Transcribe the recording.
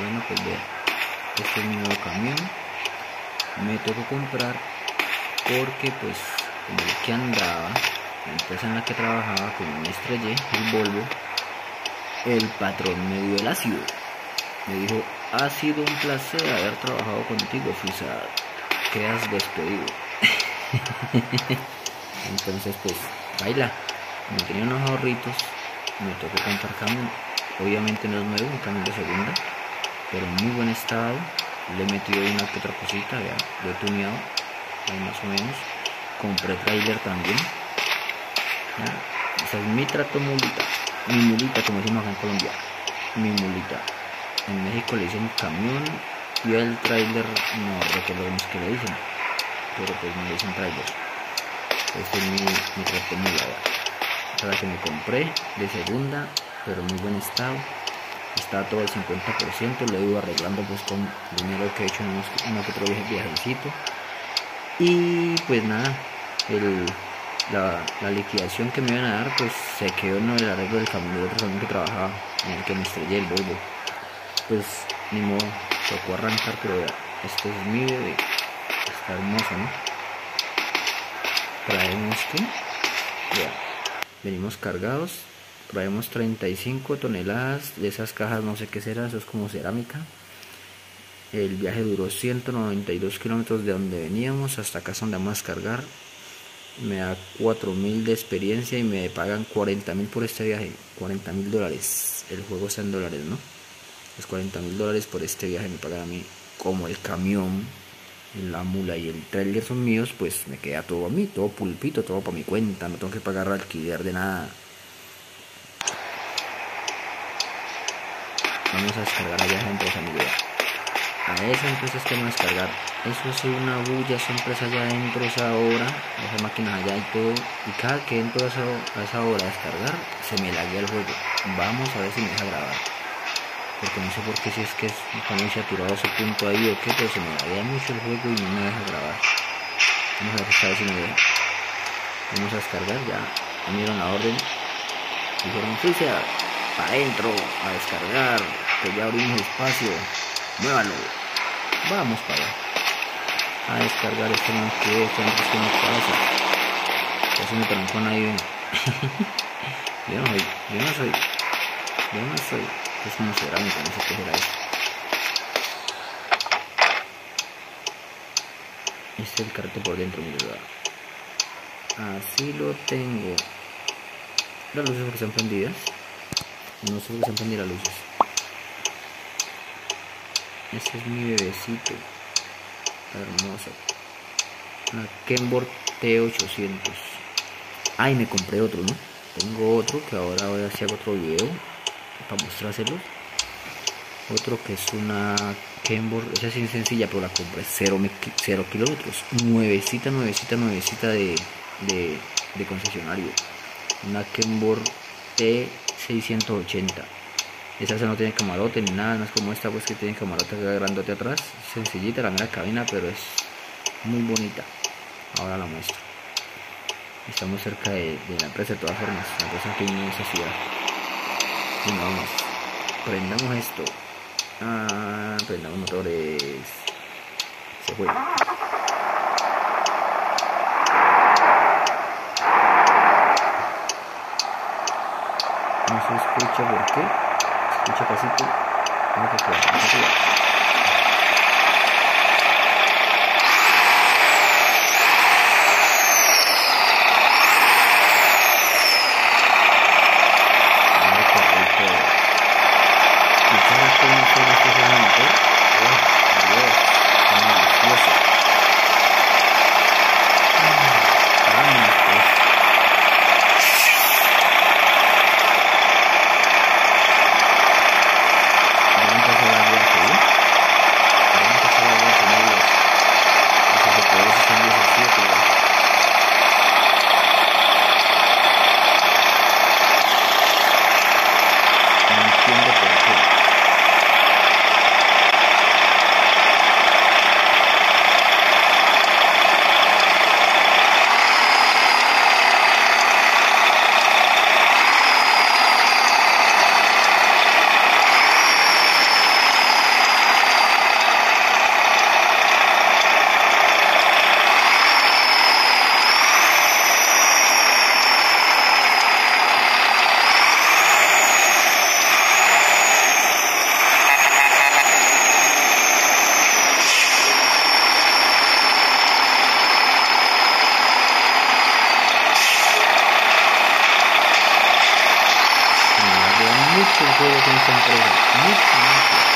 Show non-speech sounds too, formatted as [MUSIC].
Bueno, pues vea, este es mi nuevo camión. Me tocó comprar porque pues como el que andaba, la empresa en la que trabajaba, como me estrellé, el Volvo, el patrón me dio el ácido. Me dijo, ha sido un placer haber trabajado contigo, Fisa. Quedas despedido. [LAUGHS] Entonces pues, baila. Me tenía unos ahorritos, me tocó comprar camión. Obviamente no es nuevo, un camión de segunda pero en muy buen estado. Le he metido una que otra cosita, ya, lo he tuneado, ahí más o menos. Compré trailer también. Esa es mi trato mulita, mi mulita, como decimos acá en Colombia, mi mulita. En México le dicen camión y el trailer no recuerdo cómo que le dicen, pero pues me dicen trailer. Este es mi, mi trato mula, ya. la que me compré de segunda, pero muy buen estado está todo al 50%, lo he ido arreglando pues con dinero que he hecho en uno que otro viajecito. Y pues nada, la, liquidación que me iban a dar pues se quedó en el arreglo del camión del otro que trabajaba, en el que me estrellé el Volvo. Pues ni modo, tocó arrancar, pero ya, este es mi bebé, está hermoso, ¿no? Traemos que, venimos cargados traemos 35 toneladas de esas cajas no sé qué será eso es como cerámica. El viaje duró 192 kilómetros de donde veníamos hasta acá donde vamos a cargar me da 4000 de experiencia y me pagan 40.000 por este viaje. 40 mil dólares. El juego está en dólares no es 40 mil dólares por este viaje me pagan a mí como el camión la mula y el trailer son míos pues me queda todo a mí todo pulpito todo para mi cuenta no tengo que pagar alquiler de nada vamos a descargar allá esa empresa mi vida a esa empresa es que vamos a descargar. Eso es una bulla esa empresa allá adentro esa hora esa máquina allá y todo. Y cada que entro a esa, a esa hora a descargar se me laguea el juego. Vamos a ver si me deja grabar. Porque no sé por qué si es que está muy saturado ese punto ahí o qué pero se me laguea mucho el juego y no me deja grabar. Vamos a ver esta vez si me deja. Vamos a descargar ya me dieron la orden. Dijeron sea para adentro a descargar que ya abrimos espacio. Muévalo. Vamos para a descargar este manque este antes que nos pasa. Casi me trancó ahí [LAUGHS] yo no soy yo no soy yo no soy. Es como cerámica no sé qué será eso. Este es el carrete por dentro mi verdad así lo tengo. Las luces porque están prendidas. No sé por qué se han las luces ese es mi bebecito. Hermoso. Una Kenworth T800 ay me compré otro no tengo otro que ahora voy a hacer otro video para mostrárselo otro que es una Kenworth esa es sencilla pero la compré 0, kilómetros. Nuevecita nuevecita nuevecita de, de, de concesionario. Una Kenworth T680 esa no tiene camarote ni nada, no es como esta pues que tiene camarote grandote atrás, sencillita la mera cabina, pero es muy bonita. Ahora la muestro. Estamos cerca de, la empresa de todas formas, la empresa que en esa ciudad. Y vamos, prendamos esto. Ah, prendamos motores. Se fue. No se escucha por qué. Escucha pasito. Vamos a quedar. mucho el juego con esta empresa. Mucho, mucho.